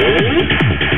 Hey!